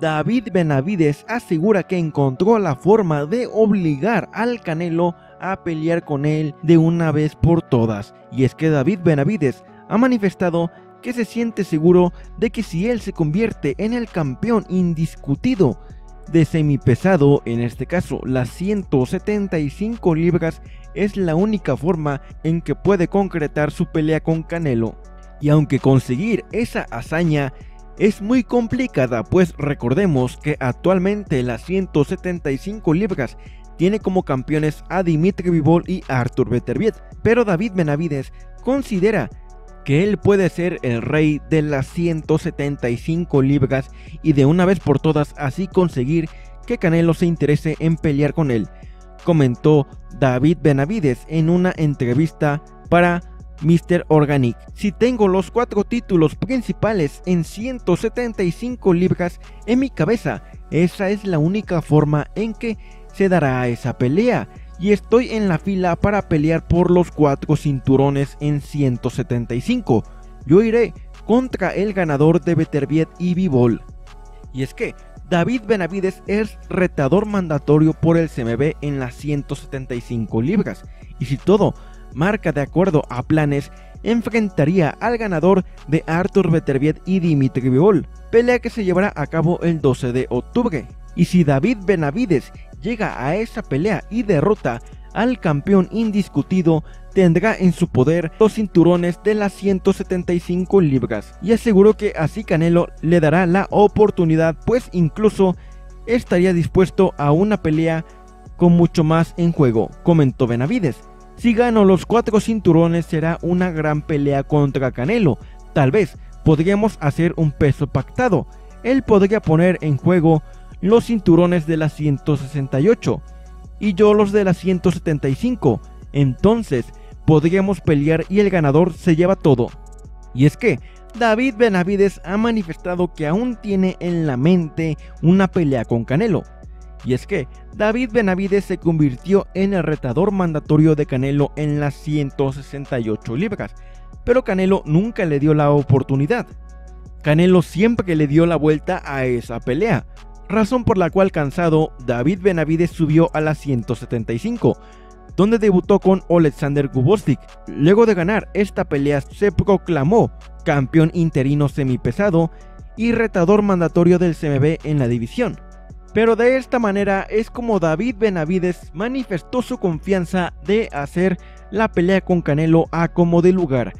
David Benavides asegura que encontró la forma de obligar al Canelo a pelear con él de una vez por todas. Y es que David Benavides ha manifestado que se siente seguro de que si él se convierte en el campeón indiscutido de semipesado, en este caso las 175 libras, es la única forma en que puede concretar su pelea con Canelo. Y aunque conseguir esa hazaña es muy complicada, pues recordemos que actualmente las 175 libras tiene como campeones a Dimitri Vivol y Arthur Beterbiev, pero David Benavides considera que él puede ser el rey de las 175 libras y de una vez por todas así conseguir que Canelo se interese en pelear con él, comentó David Benavides en una entrevista para Mr. Organic. Si tengo los cuatro títulos principales en 175 libras en mi cabeza, esa es la única forma en que se dará esa pelea y estoy en la fila para pelear por los cuatro cinturones en 175. Yo iré contra el ganador de Beterbiev y Bivol. Y es que David Benavides es retador mandatorio por el CMB en las 175 libras. Y si todo marca de acuerdo a planes, enfrentaría al ganador de Arthur Beterbiev y Dimitri Bivol, pelea que se llevará a cabo el 12 de octubre. Y si David Benavides llega a esa pelea y derrota al campeón indiscutido, tendrá en su poder los cinturones de las 175 libras. Y aseguró que así Canelo le dará la oportunidad, pues incluso estaría dispuesto a una pelea con mucho más en juego, comentó Benavides. Si gano los cuatro cinturones será una gran pelea contra Canelo. Tal vez podríamos hacer un peso pactado. Él podría poner en juego los cinturones de las 168 y yo los de las 175. Entonces podríamos pelear y el ganador se lleva todo. Y es que David Benavides ha manifestado que aún tiene en la mente una pelea con Canelo. Y es que David Benavides se convirtió en el retador mandatorio de Canelo en las 168 libras, pero Canelo nunca le dio la oportunidad. Canelo siempre le dio la vuelta a esa pelea, razón por la cual cansado, David Benavides subió a las 175, donde debutó con Alexander Gubostik. Luego de ganar esta pelea se proclamó campeón interino semipesado y retador mandatorio del CMB en la división. Pero de esta manera es como David Benavides manifestó su confianza de hacer la pelea con Canelo a como de lugar,